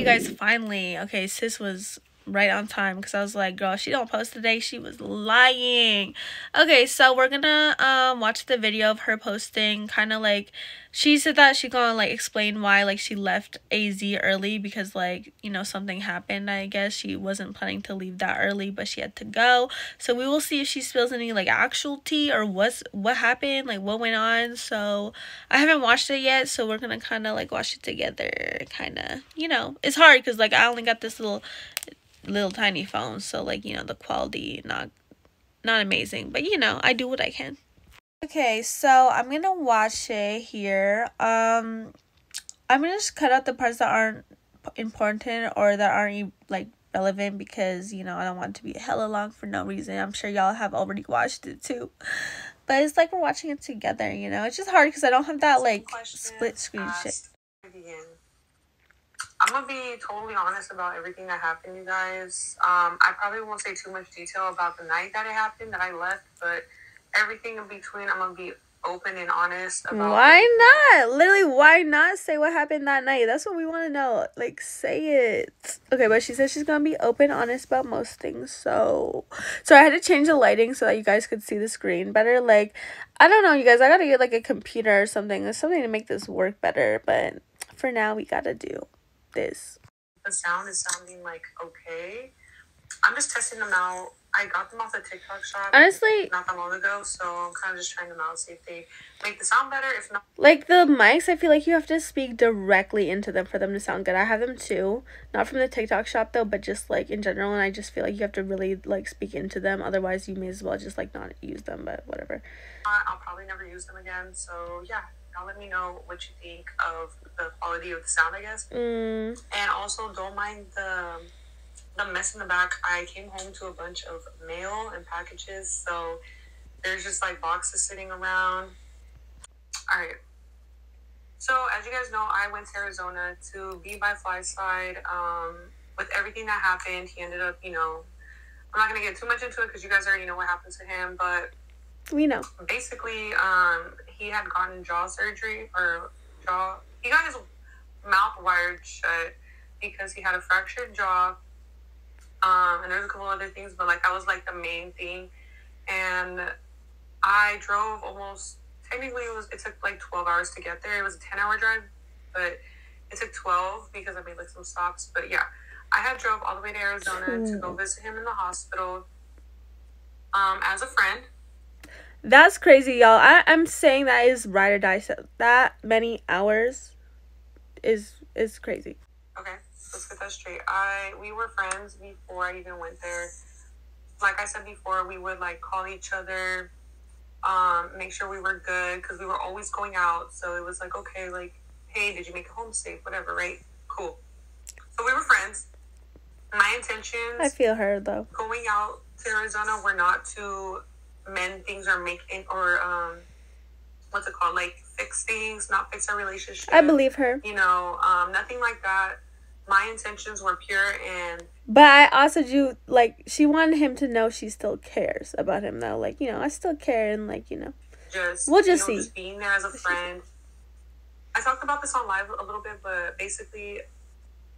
You guys, finally. Okay, sis was right on time because I was like, girl, she don't post today. She was lying. Okay, so we're gonna um watch the video of her posting kind of like she said that she gonna like explain why like she left AZ early because like you know something happened. I guess she wasn't planning to leave that early but she had to go. So we will see if she spills any like actual tea or what's what happened like what went on. So I haven't watched it yet so we're gonna kind of like watch it together kind of you know. It's hard because like I only got this little little tiny phone so like you know the quality not not amazing but you know I do what I can Okay, so I'm gonna watch it here. Um, I'm gonna just cut out the parts that aren't important or that aren't like relevant because you know I don't want it to be hella long for no reason. I'm sure y'all have already watched it too, but it's like we're watching it together. You know, it's just hard because I don't have that like split screen shit. I'm gonna be totally honest about everything that happened, you guys. Um, I probably won't say too much detail about the night that it happened that I left, but everything in between, I'm gonna be open and honest about. Why not? Literally, why not say what happened that night? That's what we want to know. Like, say it. Okay, but she says she's gonna be open, honest about most things. So, so I had to change the lighting so that you guys could see the screen better. Like, I don't know, you guys. I gotta get like a computer or something. There's something to make this work better. But for now, we gotta do this. The sound is sounding like okay. I'm just testing them out I got them off the TikTok shop. Honestly, not that long ago, so I'm kind of just trying them out, see if they make the sound better. If not, like the mics, I feel like you have to speak directly into them for them to sound good. I have them too, not from the TikTok shop though, but just like in general. And I just feel like you have to really like speak into them. Otherwise, you may as well just like not use them. But whatever. I'll probably never use them again. So yeah, now let me know what you think of the quality of the sound. I guess. Mm. And also, don't mind the the mess in the back, I came home to a bunch of mail and packages. So there's just like boxes sitting around. All right. So as you guys know, I went to Arizona to be by Fly's side. Um, with everything that happened, he ended up, you know, I'm not gonna get too much into it because you guys already know what happened to him, but we know. Basically, um, he had gotten jaw surgery or jaw. He got his mouth wired shut because he had a fractured jaw um, and there's a couple other things, but like that was like the main thing. And I drove almost technically it was it took like 12 hours to get there. It was a 10 hour drive, but it took 12 because I made like some stops. But yeah, I had drove all the way to Arizona to go visit him in the hospital um, as a friend. That's crazy, y'all. I, I'm saying that is ride or die. So that many hours is is crazy. Okay let's get that straight. I we were friends before I even went there. Like I said before, we would like call each other, um, make sure we were good because we were always going out. So it was like, okay, like, hey, did you make it home safe? Whatever, right? Cool. So we were friends. My intentions. I feel her though. Going out to Arizona were not to mend things or make or um, what's it called? Like fix things, not fix our relationship. I believe her. You know, um, nothing like that my intentions were pure and but i also do like she wanted him to know she still cares about him though. Like you know i still care and like you know. Just we'll just you know, see. just being there as a friend. I talked about this on live a little bit but basically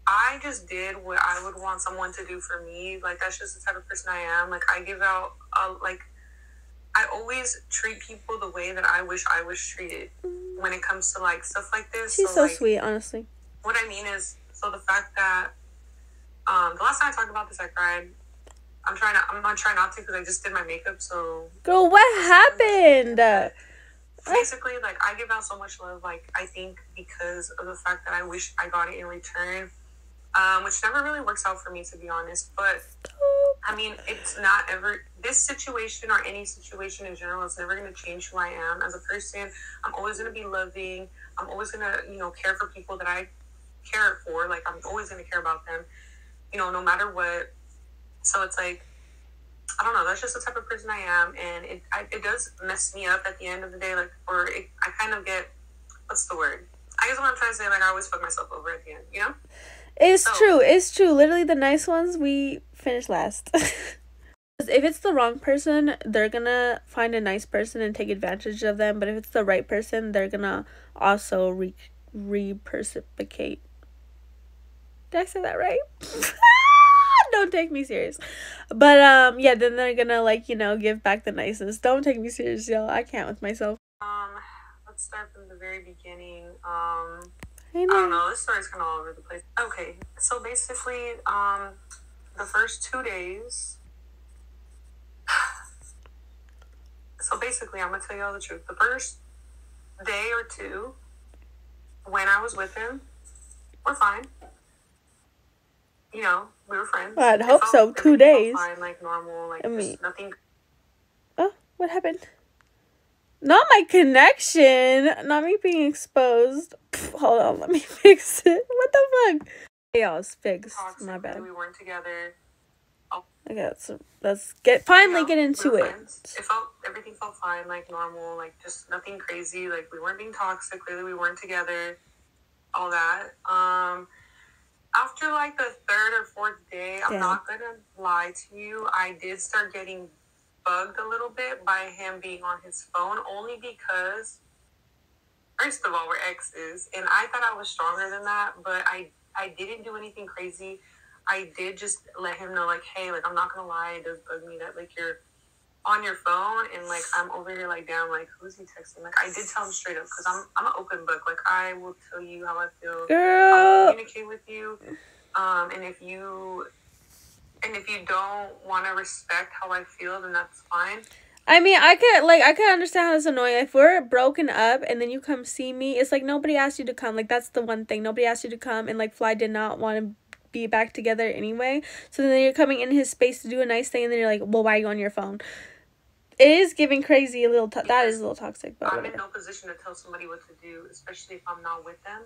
i just did what i would want someone to do for me. Like that's just the type of person i am. Like i give out a, like i always treat people the way that i wish i was treated when it comes to like stuff like this. She's so, so like, sweet honestly. what i mean is so the fact that um, the last time I talked about this, I cried. I'm trying to. I'm gonna try not to because I just did my makeup. So girl, what happened? Basically, like I give out so much love. Like I think because of the fact that I wish I got it in return, um, which never really works out for me to be honest. But I mean, it's not ever this situation or any situation in general. It's never gonna change who I am as a person. I'm always gonna be loving. I'm always gonna you know care for people that I care for. Like I'm always gonna care about them, you know, no matter what. So it's like I don't know. That's just the type of person I am, and it I, it does mess me up at the end of the day. Like, or it, I kind of get what's the word? I guess what I'm trying to say, like, I always fuck myself over at the end. You know? It's so, true. It's true. Literally, the nice ones we finish last. if it's the wrong person, they're gonna find a nice person and take advantage of them. But if it's the right person, they're gonna also re- reciprocate Did I say that right? Don't take me serious. But um yeah, then they're gonna like, you know, give back the niceness. Don't take me serious, y'all. I can't with myself. Um, let's start from the very beginning. Um I, I don't know, this story's kinda all over the place. Okay. So basically, um the first two days so basically I'm gonna tell you all the truth. The first day or two when I was with him, we're fine. You know, we were friends. I'd it hope so. Two days. Fine, like normal, like I mean, nothing. Oh, what happened? Not my connection. Not me being exposed. Pff, hold on, let me fix it. What the fuck? It's fixed. Toxic, my bad. We weren't together. Oh. Okay, let's let's get finally you know, get into we it. It felt everything felt fine, like normal, like just nothing crazy. Like we weren't being toxic. Clearly, we weren't together. All that. Um, after like the third or fourth day, I'm not gonna lie to you. I did start getting bugged a little bit by him being on his phone, only because first of all we're exes, and I thought I was stronger than that, but I I didn't do anything crazy. I did just let him know, like, hey, like, I'm not gonna lie, it does bug me that, like, you're on your phone and, like, I'm over here, like, down, like, who's he texting? Like, I did tell him straight up because I'm, I'm an open book. Like, I will tell you how I feel. Girl. I'll communicate with you. Um, and if you, and if you don't want to respect how I feel, then that's fine. I mean, I could like I could understand how it's annoying. If we're broken up and then you come see me, it's like nobody asked you to come. Like that's the one thing. Nobody asked you to come and like Fly did not want to be back together anyway. So then you're coming in his space to do a nice thing, and then you're like, well, why are you on your phone? Is giving crazy a little. To- that is a little toxic. But I'm whatever. in no position to tell somebody what to do, especially if I'm not with them.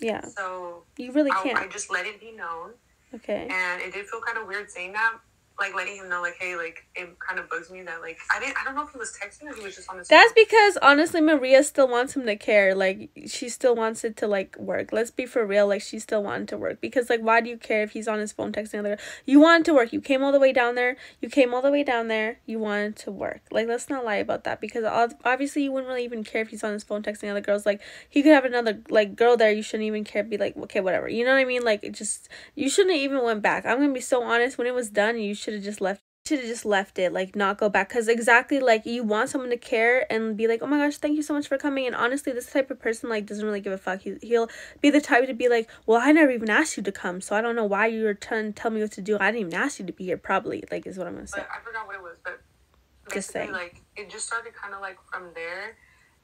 Yeah. So you really can't. I, I just let it be known. Okay. And it did feel kind of weird saying that, like letting him know like hey like it kind of bugs me that like i didn't i don't know if he was texting or he was just on his that's phone. because honestly maria still wants him to care. Like she still wants it to like work. Let's be for real. Like she still wanted to work. Because like why do you care if he's on his phone texting other you wanted to work. You came all the way down there. You came all the way down there. You wanted to work. Like let's not lie about that. Because obviously you wouldn't really even care if he's on his phone texting other girls. Like he could have another like girl there. You shouldn't even care. Be like okay whatever. You know what i mean? Like it just you shouldn't even went back. I'm gonna be so honest. When it was done you should have just left should have just left it like not go back. Because exactly like you want someone to care and be like oh my gosh thank you so much for coming. And honestly this type of person like doesn't really give a fuck. He, he'll be the type to be like well i never even asked you to come so i don't know why you were trying to tell me what to do. I didn't even ask you to be here probably like is what i'm gonna say. I forgot what it was but just saying. like it just started kind of like from there.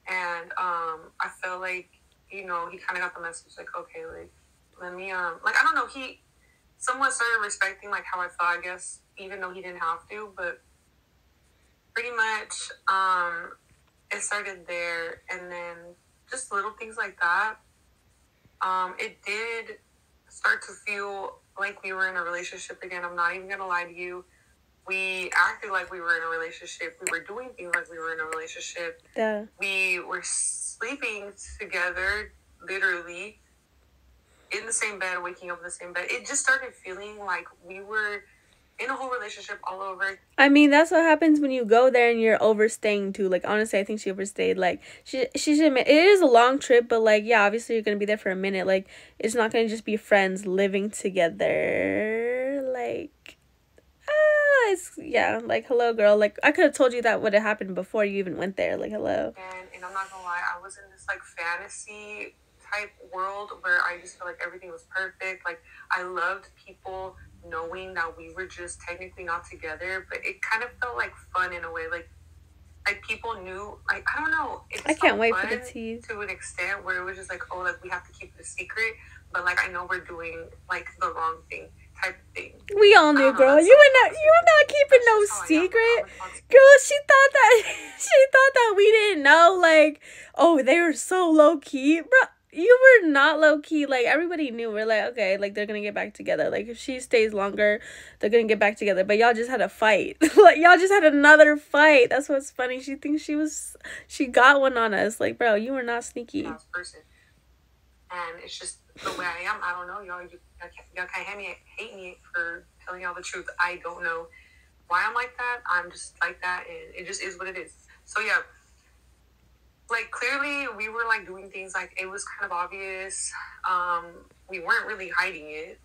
And um i felt like you know he kind of got the message like okay like let me um like i don't know he somewhat started respecting like how I thought, I guess, even though he didn't have to, but pretty much um it started there and then just little things like that. Um, it did start to feel like we were in a relationship again. I'm not even gonna lie to you. We acted like we were in a relationship. We were doing things like we were in a relationship. Yeah. We were sleeping together, literally in the same bed, waking up in the same bed. It just started feeling like we were in a whole relationship all over. I mean, that's what happens when you go there and you're overstaying too. Like honestly, I think she overstayed. Like she she should admit it is a long trip, but like yeah, obviously you're gonna be there for a minute. Like it's not gonna just be friends living together. Like ah, it's yeah. Like hello, girl. Like I could have told you that would have happened before you even went there. Like hello. And and I'm not gonna lie, I was in this like fantasy type world where I just felt like everything was perfect. Like I loved people knowing that we were just technically not together, but it kind of felt like fun in a way. Like like people knew like I don't know. I can't wait for the tea to an extent where it was just like oh like we have to keep it a secret, but like I know we're doing like the wrong thing type thing. We all knew, girl. You were not you were not keeping no secret, girl. She thought that she thought that we didn't know. Like oh they were so low key, bro you were not low key. Like everybody knew. We're like, okay, like they're gonna get back together. Like if she stays longer, they're gonna get back together. But y'all just had a fight. like y'all just had another fight. That's what's funny. She thinks she was, she got one on us. Like, bro, you were not sneaky. Person. And it's just the way I am. I don't know, y'all. You, y'all can't hate me, hate me for telling y'all the truth. I don't know why I'm like that. I'm just like that, and it just is what it is. So yeah like clearly we were like doing things like it was kind of obvious um we weren't really hiding it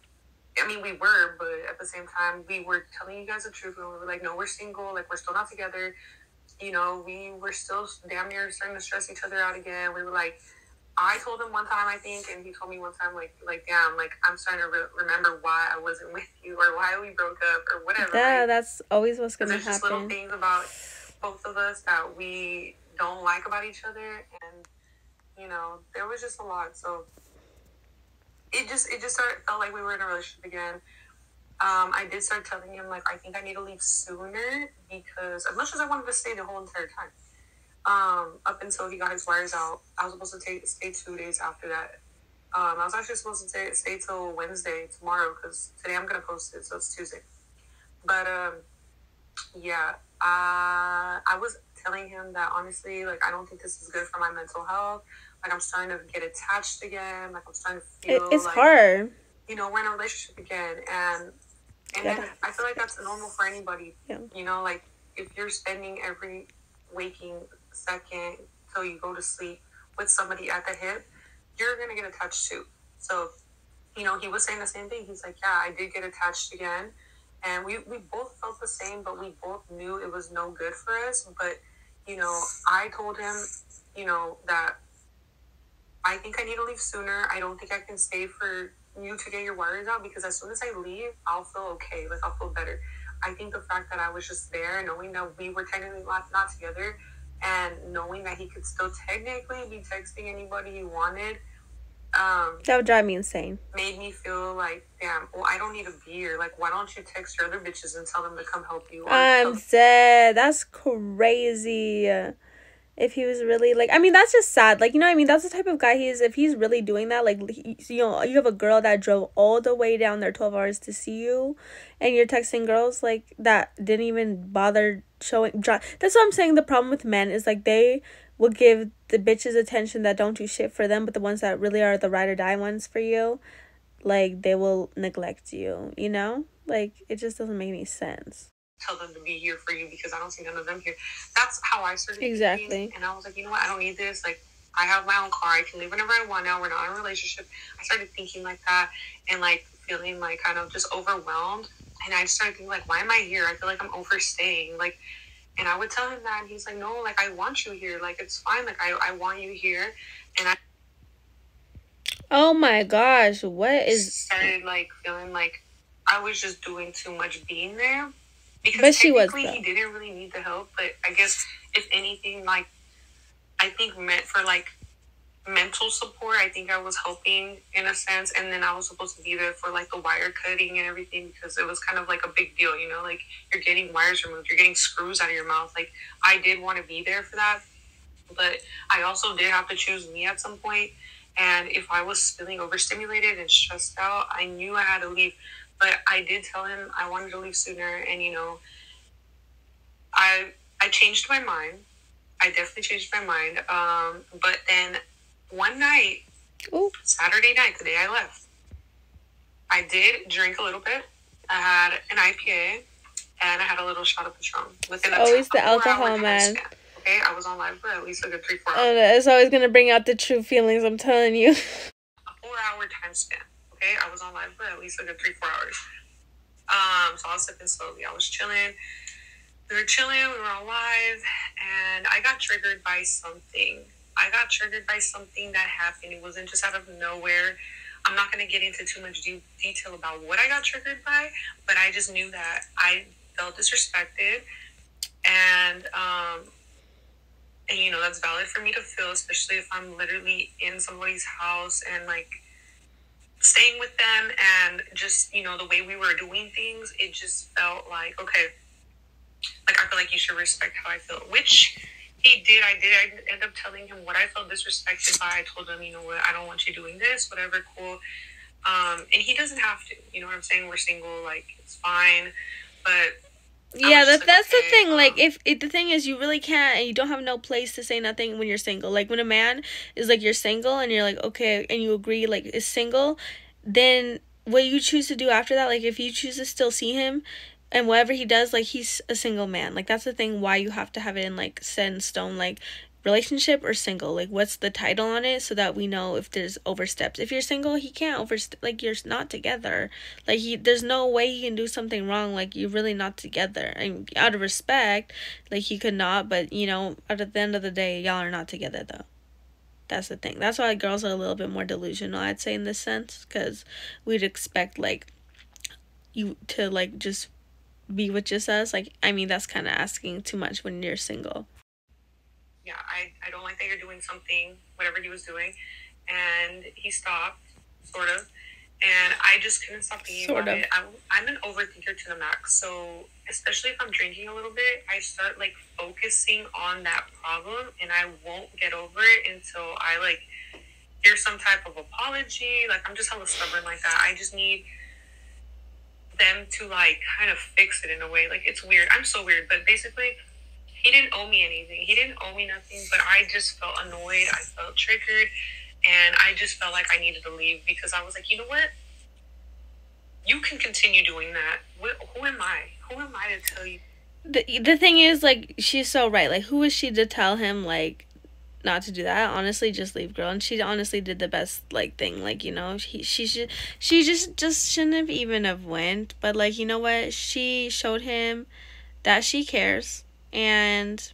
I mean, we were, but at the same time, we were telling you guys the truth. And we were like, no, we're single. Like, we're still not together. You know, we were still damn near starting to stress each other out again. We were like, I told him one time, I think, and he told me one time, like, like, damn, like, I'm starting to re- remember why I wasn't with you or why we broke up or whatever. Yeah, right? that's always what's gonna there's happen. There's just little things about both of us that we don't like about each other, and you know, there was just a lot. So it just it just started, felt like we were in a relationship again. Um, I did start telling him like I think I need to leave sooner because as much as I wanted to stay the whole entire time, um, up until he got his wires out, I was supposed to take stay two days after that. Um, I was actually supposed to stay, stay till Wednesday tomorrow because today I'm gonna post it, so it's Tuesday. But um, yeah, uh, I was telling him that honestly, like I don't think this is good for my mental health. Like I'm starting to get attached again. Like I'm starting to feel. It, it's like, hard. You know, we're in a relationship again, and and yeah. then I feel like that's normal for anybody. Yeah. You know, like if you're spending every waking second till you go to sleep with somebody at the hip, you're gonna get attached too. So, you know, he was saying the same thing. He's like, yeah, I did get attached again. And we, we both felt the same, but we both knew it was no good for us. But, you know, I told him, you know, that I think I need to leave sooner. I don't think I can stay for you to get your wires out because as soon as I leave, I'll feel okay. Like I'll feel better. I think the fact that I was just there, knowing that we were technically not, not together, and knowing that he could still technically be texting anybody he wanted, um, that would drive me insane. Made me feel like, damn, well, I don't need a beer. Like, why don't you text your other bitches and tell them to come help you? I'm dead. That's crazy if he was really like i mean that's just sad like you know i mean that's the type of guy he is if he's really doing that like he, you know you have a girl that drove all the way down there 12 hours to see you and you're texting girls like that didn't even bother showing that's what i'm saying the problem with men is like they will give the bitches attention that don't do shit for them but the ones that really are the ride or die ones for you like they will neglect you you know like it just doesn't make any sense tell them to be here for you because I don't see none of them here. That's how I started. Exactly. And I was like, you know what? I don't need this. Like, I have my own car. I can leave whenever I want now. We're not in a relationship. I started thinking like that and like feeling like kind of just overwhelmed. And I started thinking like, why am I here? I feel like I'm overstaying. Like, and I would tell him that, and he's like, no, like I want you here. Like it's fine. Like I, I want you here. And I. Oh my gosh! What is? Started like feeling like I was just doing too much being there because but she was he didn't really need the help but i guess if anything like i think meant for like mental support i think i was helping in a sense and then i was supposed to be there for like the wire cutting and everything because it was kind of like a big deal you know like you're getting wires removed you're getting screws out of your mouth like i did want to be there for that but i also did have to choose me at some point. and if i was feeling overstimulated and stressed out i knew i had to leave but I did tell him I wanted to leave sooner, and you know, I I changed my mind. I definitely changed my mind. Um, but then one night, Ooh. Saturday night, the day I left, I did drink a little bit. I had an IPA and I had a little shot of Patron. Within always the alcohol man. Span, okay, I was on live for at least a good three four hours. it's always gonna bring out the true feelings. I'm telling you. a four hour time span. Okay, I was on live for at least a good three, four hours. Um, so I was sipping slowly. I was chilling. We were chilling. We were on live, and I got triggered by something. I got triggered by something that happened. It wasn't just out of nowhere. I'm not going to get into too much de- detail about what I got triggered by, but I just knew that I felt disrespected, and um, and you know that's valid for me to feel, especially if I'm literally in somebody's house and like staying with them and just you know the way we were doing things it just felt like okay like i feel like you should respect how i feel which he did i did. I ended up telling him what i felt disrespected by. I told him you know what? I don't want you doing this whatever cool. Um and he doesn't have to you know what i'm saying? We're single like it's fine. But yeah that, like, that's okay, the thing um, like if, if the thing is you really can't and you don't have no place to say nothing when you're single. Like when a man is like you're single and you're like okay and you agree like is single then what you choose to do after that like if you choose to still see him and whatever he does like he's a single man. Like that's the thing why you have to have it in like set in stone like relationship or single. Like what's the title on it so that we know if there's oversteps. If you're single he can't overstep like you're not together. Like he there's no way he can do something wrong. Like you're really not together. And out of respect like he could not but you know at the end of the day y'all are not together though. That's the thing. That's why girls are a little bit more delusional i'd say in this sense because we'd expect like you to like just be with just us like i mean that's kind of asking too much when you're single yeah, I, I don't like that you're doing something, whatever he was doing. And he stopped, sort of. And I just couldn't stop thinking sort about of. it. I'm, I'm an overthinker to the max. So, especially if I'm drinking a little bit, I start like focusing on that problem and I won't get over it until I like hear some type of apology. Like, I'm just hella stubborn like that. I just need them to like kind of fix it in a way. Like, it's weird. I'm so weird. But basically, he didn't owe me anything. He didn't owe me nothing, but I just felt annoyed. I felt triggered, and I just felt like I needed to leave because I was like, you know what? You can continue doing that. Who am I? Who am I to tell you? The the thing is, like, she's so right. Like, who is she to tell him like not to do that? Honestly, just leave, girl. And she honestly did the best like thing. Like, you know, he she should she just just shouldn't have even have went. But like, you know what? She showed him that she cares and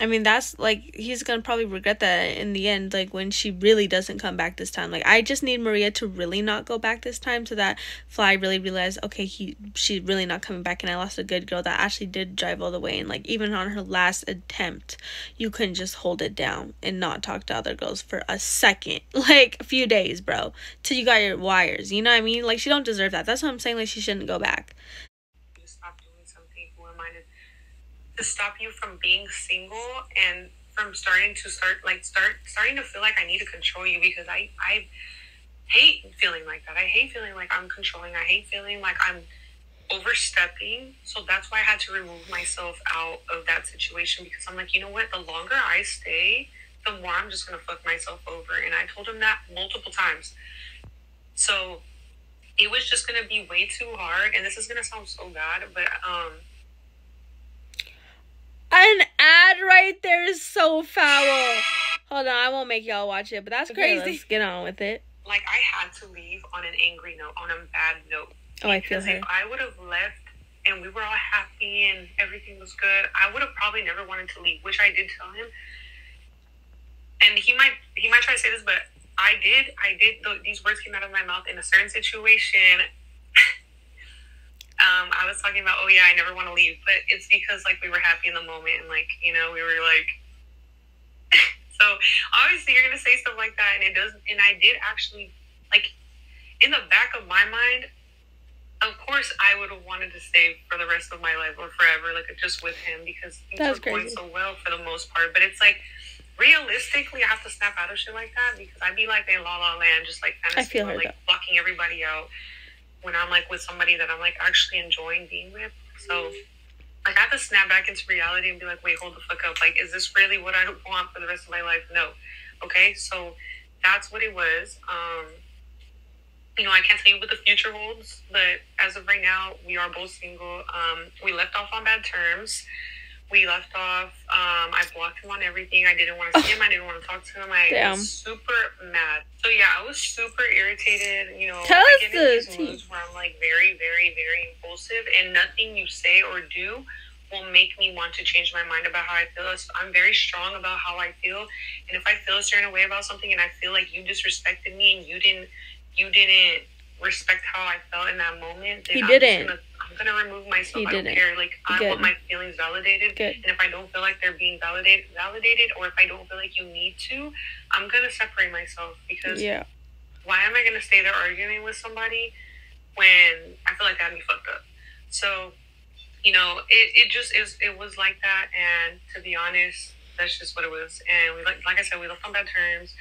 I mean that's like he's gonna probably regret that in the end, like when she really doesn't come back this time. Like I just need Maria to really not go back this time so that Fly really realized, okay, he she's really not coming back and I lost a good girl that actually did drive all the way and like even on her last attempt, you couldn't just hold it down and not talk to other girls for a second. Like a few days, bro. Till you got your wires. You know what I mean? Like she don't deserve that. That's what I'm saying, like she shouldn't go back. To stop you from being single and from starting to start like start starting to feel like I need to control you because I I hate feeling like that. I hate feeling like I'm controlling. I hate feeling like I'm overstepping. So that's why I had to remove myself out of that situation because I'm like, you know what? The longer I stay, the more I'm just gonna fuck myself over. And I told him that multiple times. So it was just gonna be way too hard. And this is gonna sound so bad, but um an ad right there is so foul. Hold on, I won't make y'all watch it, but that's okay, crazy. Let's get on with it. Like I had to leave on an angry note, on a bad note. Oh, I feel her. If I would have left and we were all happy and everything was good, I would have probably never wanted to leave, which I did tell him. And he might he might try to say this, but I did I did these words came out of my mouth in a certain situation um, I was talking about, oh yeah, I never want to leave, but it's because like we were happy in the moment and like you know we were like. so obviously you're gonna say stuff like that, and it does. And I did actually like in the back of my mind. Of course, I would have wanted to stay for the rest of my life or forever, like just with him, because things That's were going so well for the most part. But it's like realistically, I have to snap out of shit like that because I'd be like in La La Land, just like fantasy, like blocking everybody out when I'm like with somebody that I'm like actually enjoying being with. So like I have to snap back into reality and be like, wait, hold the fuck up. Like, is this really what I want for the rest of my life? No. Okay, so that's what it was. Um, you know, I can't tell you what the future holds, but as of right now, we are both single. Um, we left off on bad terms we left off. Um, I blocked him on everything. I didn't want to see him. I didn't want to talk to him. I Damn. was super mad. So yeah, I was super irritated. You know, Tell I get in these moods where I'm like very, very, very impulsive, and nothing you say or do will make me want to change my mind about how I feel. So I'm very strong about how I feel, and if I feel a certain way about something, and I feel like you disrespected me and you didn't, you didn't respect how I felt in that moment, then he I'm didn't. Gonna, I'm gonna remove myself. He I don't care. Like I Good. want my feelings validated. Good. And if I don't feel like they're being validated, validated, or if I don't feel like you need to, I'm gonna separate myself because yeah. Why am I gonna stay there arguing with somebody when I feel like that would be fucked up? So, you know, it, it just is. It was like that, and to be honest, that's just what it was. And we like like I said, we left on bad terms.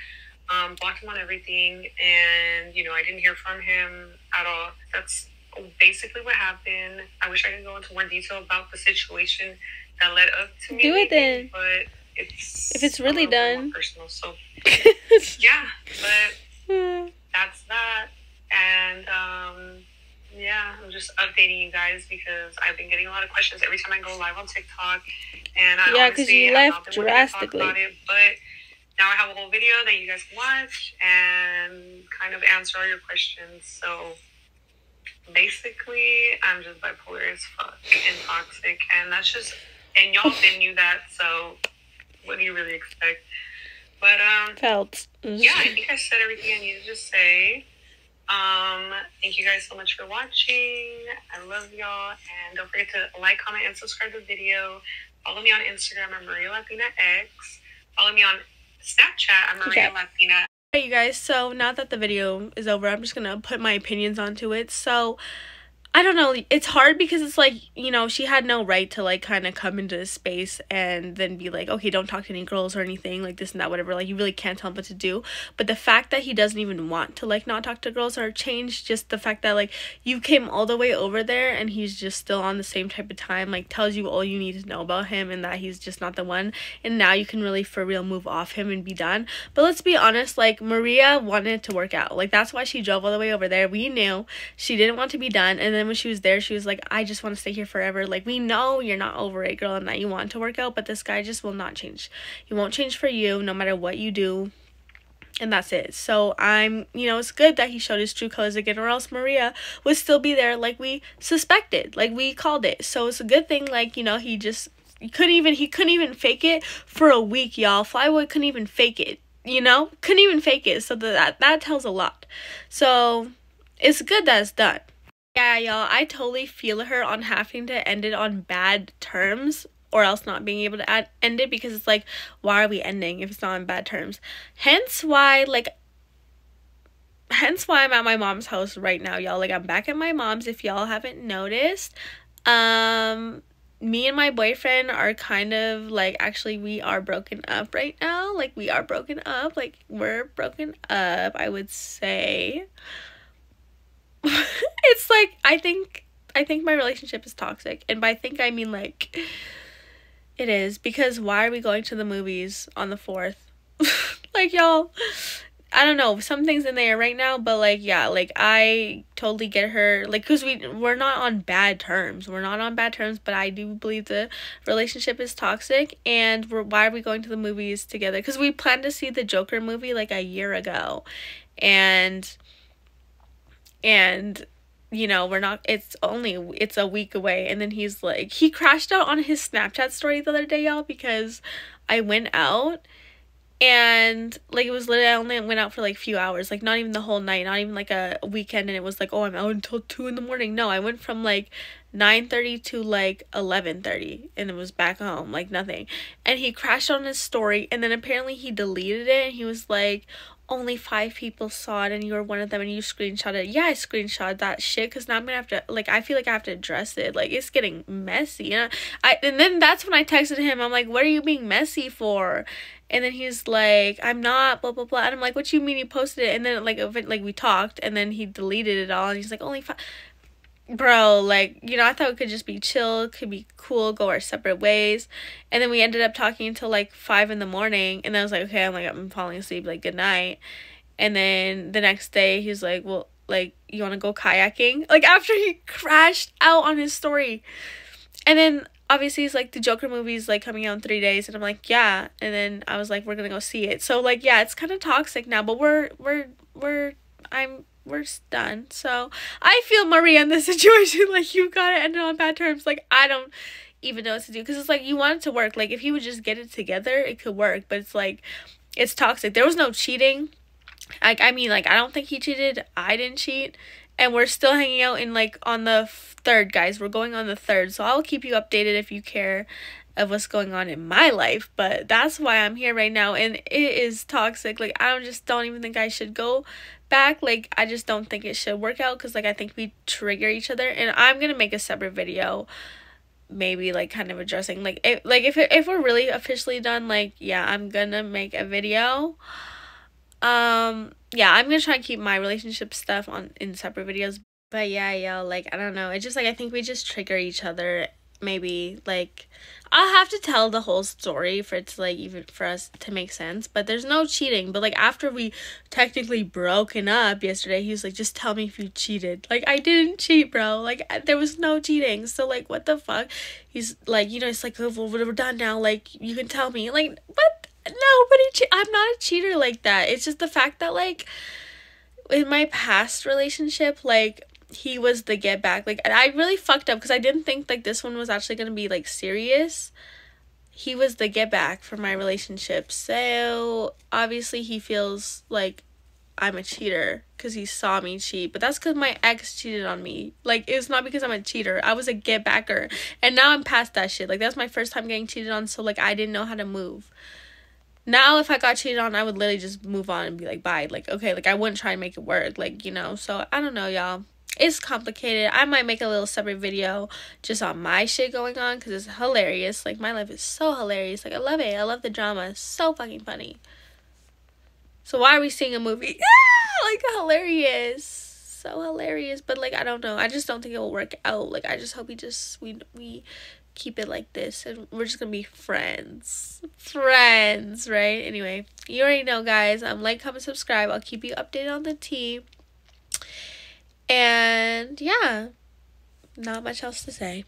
Um, blocked him on everything, and you know, I didn't hear from him at all. That's basically what happened. I wish I could go into more detail about the situation that led up to me. Do it then. But it's if it's really done personal. So yeah, but that's that. And um, yeah, I'm just updating you guys because I've been getting a lot of questions every time I go live on TikTok, and I yeah, because you left drastically. It, but now I have a whole video that you guys can watch and kind of answer all your questions. So basically, I'm just bipolar as fuck and toxic, and that's just and y'all been knew that. So what do you really expect? But um, felt yeah, I think I said everything I needed to say. Um, thank you guys so much for watching. I love y'all. And don't forget to like, comment, and subscribe to the video. Follow me on Instagram at Maria Latina X. Follow me on Snapchat at Maria okay. Latina. Hey, you guys. So now that the video is over, I'm just to put my opinions onto it. So I don't know. It's hard because it's like, you know, she had no right to like kind of come into this space and then be like, okay, don't talk to any girls or anything, like this and that, whatever. Like, you really can't tell him what to do. But the fact that he doesn't even want to like not talk to girls or change, just the fact that like you came all the way over there and he's just still on the same type of time, like tells you all you need to know about him and that he's just not the one. And now you can really for real move off him and be done. But let's be honest, like Maria wanted to work out. Like, that's why she drove all the way over there. We knew she didn't want to be done. And then then when she was there, she was like, I just want to stay here forever. Like, we know you're not over it, girl, and that you want to work out, but this guy just will not change. He won't change for you no matter what you do. And that's it. So I'm, you know, it's good that he showed his true colors again, or else Maria would still be there like we suspected, like we called it. So it's a good thing, like, you know, he just he couldn't even he couldn't even fake it for a week, y'all. Flyboi couldn't even fake it. You know? Couldn't even fake it. So that that tells a lot. So it's good that it's done. Yeah, y'all, I totally feel her on having to end it on bad terms or else not being able to add, end it because it's like, why are we ending if it's not on bad terms? Hence why, like, hence why I'm at my mom's house right now, y'all. Like, I'm back at my mom's if y'all haven't noticed. Um, me and my boyfriend are kind of like actually we are broken up right now like we are broken up like we're broken up i would say it's like I think I think my relationship is toxic. And by think I mean like it is because why are we going to the movies on the 4th? like y'all I don't know, some things in there right now, but like yeah, like I totally get her like cuz we we're not on bad terms. We're not on bad terms, but I do believe the relationship is toxic and why are we going to the movies together? Cuz we planned to see the Joker movie like a year ago. And and you know we're not it's only it's a week away and then he's like he crashed out on his snapchat story the other day y'all because i went out and like it was literally I only went out for like a few hours, like not even the whole night, not even like a weekend, and it was like oh I'm out until two in the morning. No, I went from like nine thirty to like eleven thirty, and it was back home like nothing. And he crashed on his story, and then apparently he deleted it, and he was like, only five people saw it and you were one of them and you screenshot it. Yeah, I screenshot that shit because now I'm gonna have to like I feel like I have to address it. Like it's getting messy. And I, I and then that's when I texted him. I'm like, what are you being messy for? And then he's like, I'm not, blah blah blah. And I'm like, what you mean you posted it? And then like like we talked and then he deleted it all and he's like, only five bro, like, you know, I thought it could just be chill, could be cool, go our separate ways. And then we ended up talking until like five in the morning. And then I was like, okay, I'm like, I'm falling asleep, like, good night. And then the next day, he's like, well, like, you want to go kayaking? Like, after he crashed out on his story. And then obviously he's like the Joker movie's like coming out in three days and I'm like, yeah. And then I was like, we're gonna go see it. So like yeah, it's kinda toxic now, but we're we're we're I'm we're done. So I feel Maria in this situation. Like you've gotta end it on bad terms. Like I don't even know what to do because it's like you want it to work. Like if you would just get it together, it could work. But it's like it's toxic. There was no cheating. Like I mean, like I don't think he cheated. I didn't cheat, and we're still hanging out in like on the third, guys. We're going on the third, so I'll keep you updated if you care of what's going on in my life but that's why i'm here right now and it is toxic like i don't just don't even think i should go back like i just don't think it should work out because like i think we trigger each other and i'm gonna make a separate video maybe like kind of addressing like if, like if, if we're really officially done like yeah i'm gonna make a video. Um yeah i'm gonna try and keep my relationship stuff on in separate videos but yeah y'all like i don't know it's just like i think we just trigger each other maybe like I'll have to tell the whole story for it to like even for us to make sense. But there's no cheating. But like after we technically broken up yesterday, he was like, "Just tell me if you cheated." Like I didn't cheat, bro. Like there was no cheating. So like what the fuck? He's like, you know, it's like, oh, we're done now. Like you can tell me. Like what? Nobody. Che- I'm not a cheater like that. It's just the fact that like in my past relationship, like he was the get back. Like I really fucked up because I didn't think like this one was actually gonna be like serious. He was the get back for my relationship. So obviously he feels like I'm a cheater because he saw me cheat. But that's because my ex cheated on me. Like it's not because I'm a cheater. I was a get backer. And now I'm past that shit. Like that's my first time getting cheated on, so like I didn't know how to move. Now if I got cheated on, I would literally just move on and be like bye. Like okay, like I wouldn't try and make it work. Like, you know. So I don't know, y'all it's complicated. I might make a little separate video just on my shit going on because it's hilarious. Like, my life is so hilarious. Like, I love it. I love the drama. It's so fucking funny. So, why are we seeing a movie? Yeah! Like, hilarious. So hilarious. But, like, I don't know. I just don't think it will work out. Like, I just hope we just, we, we keep it like this and we're just gonna be friends. Friends, right? Anyway, you already know, guys. Um, like, comment, subscribe. I'll keep you updated on the tea. And yeah, not much else to say.